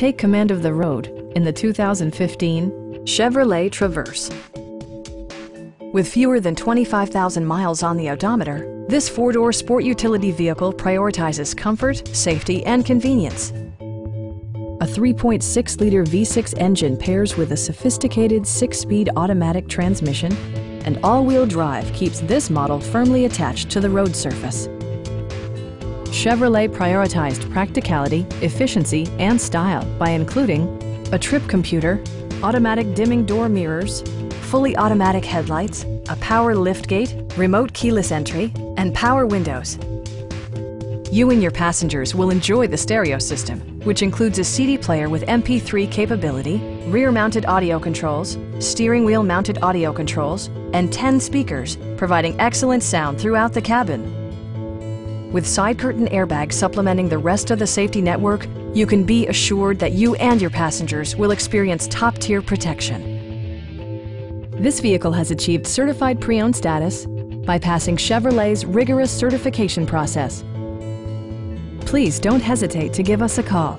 Take command of the road in the 2015 Chevrolet Traverse. With fewer than 25,000 miles on the odometer, this four-door sport utility vehicle prioritizes comfort, safety, and convenience. A 3.6-liter V6 engine pairs with a sophisticated six-speed automatic transmission, and all-wheel drive keeps this model firmly attached to the road surface. Chevrolet prioritized practicality, efficiency, and style by including a trip computer, automatic dimming door mirrors, fully automatic headlights, a power liftgate, remote keyless entry, and power windows. You and your passengers will enjoy the stereo system, which includes a CD player with MP3 capability, rear-mounted audio controls, steering wheel-mounted audio controls, and 10 speakers, providing excellent sound throughout the cabin. With side curtain airbags supplementing the rest of the safety network, you can be assured that you and your passengers will experience top-tier protection. This vehicle has achieved certified pre-owned status by passing Chevrolet's rigorous certification process. Please don't hesitate to give us a call.